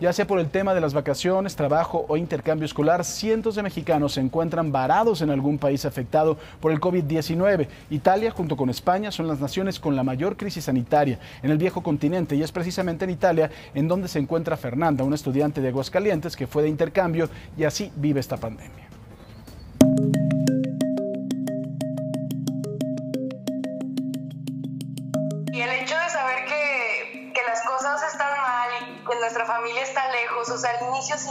Ya sea por el tema de las vacaciones, trabajo o intercambio escolar, cientos de mexicanos se encuentran varados en algún país afectado por el COVID-19. Italia, junto con España, son las naciones con la mayor crisis sanitaria en el viejo continente y es precisamente en Italia en donde se encuentra Fernanda, una estudiante de Aguascalientes que fue de intercambio y así vive esta pandemia. Y el hecho de saber que, las cosas están que nuestra familia está lejos, o sea, al inicio sí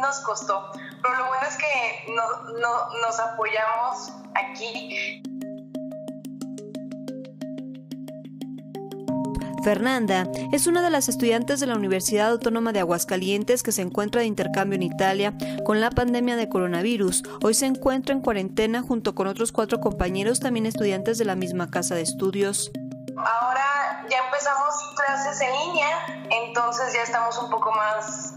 nos costó, pero lo bueno es que no, no, nos apoyamos aquí. Fernanda es una de las estudiantes de la Universidad Autónoma de Aguascalientes que se encuentra de intercambio en Italia con la pandemia de coronavirus. Hoy se encuentra en cuarentena junto con otros cuatro compañeros también estudiantes de la misma casa de estudios. Ahora ya empezamos clases en línea, entonces ya estamos un poco más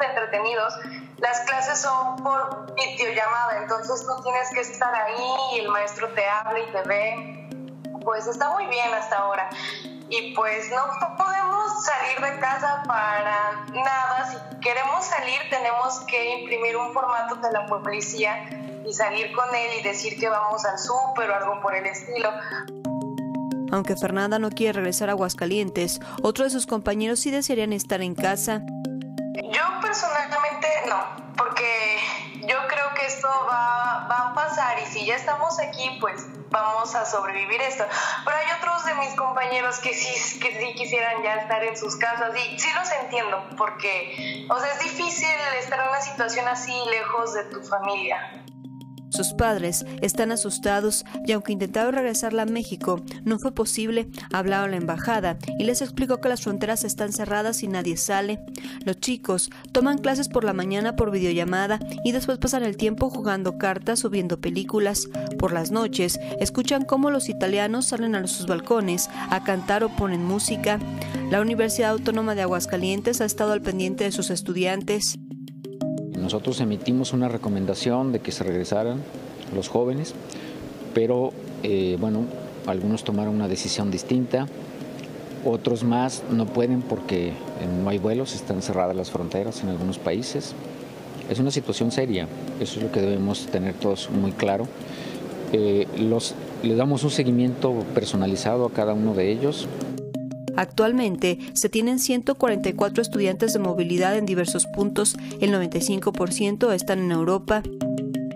entretenidos. Las clases son por videollamada, entonces no tienes que estar ahí y el maestro te habla y te ve. Pues está muy bien hasta ahora y pues no podemos salir de casa para nada. Si queremos salir tenemos que imprimir un formato de la policía y salir con él y decir que vamos al súper o algo por el estilo. Aunque Fernanda no quiere regresar a Aguascalientes, otros de sus compañeros sí desearían estar en casa. Yo personalmente no, porque yo creo que esto va, va a pasar y si ya estamos aquí, pues vamos a sobrevivir esto. Pero hay otros de mis compañeros que sí, que sí quisieran ya estar en sus casas y sí los entiendo porque, o sea, es difícil estar en una situación así lejos de tu familia. Sus padres están asustados y aunque intentaron regresarla a México, no fue posible. Hablaron a la embajada y les explicó que las fronteras están cerradas y nadie sale. Los chicos toman clases por la mañana por videollamada y después pasan el tiempo jugando cartas o viendo películas. Por las noches escuchan cómo los italianos salen a sus balcones a cantar o ponen música. La Universidad Autónoma de Aguascalientes ha estado al pendiente de sus estudiantes. Nosotros emitimos una recomendación de que se regresaran los jóvenes, pero eh, bueno, algunos tomaron una decisión distinta, otros más no pueden porque no hay vuelos, están cerradas las fronteras en algunos países. Es una situación seria, eso es lo que debemos tener todos muy claro. Eh, les damos un seguimiento personalizado a cada uno de ellos. Actualmente se tienen 144 estudiantes de movilidad en diversos puntos, el 95% están en Europa.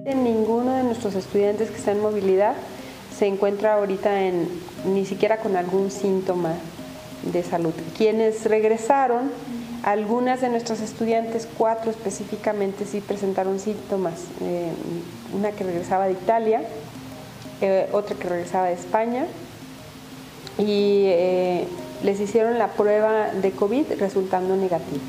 Ninguno de nuestros estudiantes que está en movilidad se encuentra ahorita en, ni siquiera con algún síntoma de salud. Quienes regresaron, algunas de nuestros estudiantes, cuatro específicamente, sí presentaron síntomas. Eh, una que regresaba de Italia, eh, otra que regresaba de España y eh, les hicieron la prueba de COVID resultando negativa.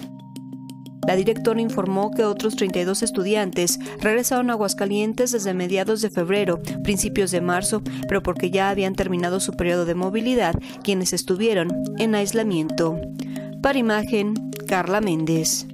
La directora informó que otros 32 estudiantes regresaron a Aguascalientes desde mediados de febrero, principios de marzo, pero porque ya habían terminado su periodo de movilidad, quienes estuvieron en aislamiento. Para imagen, Carla Méndez.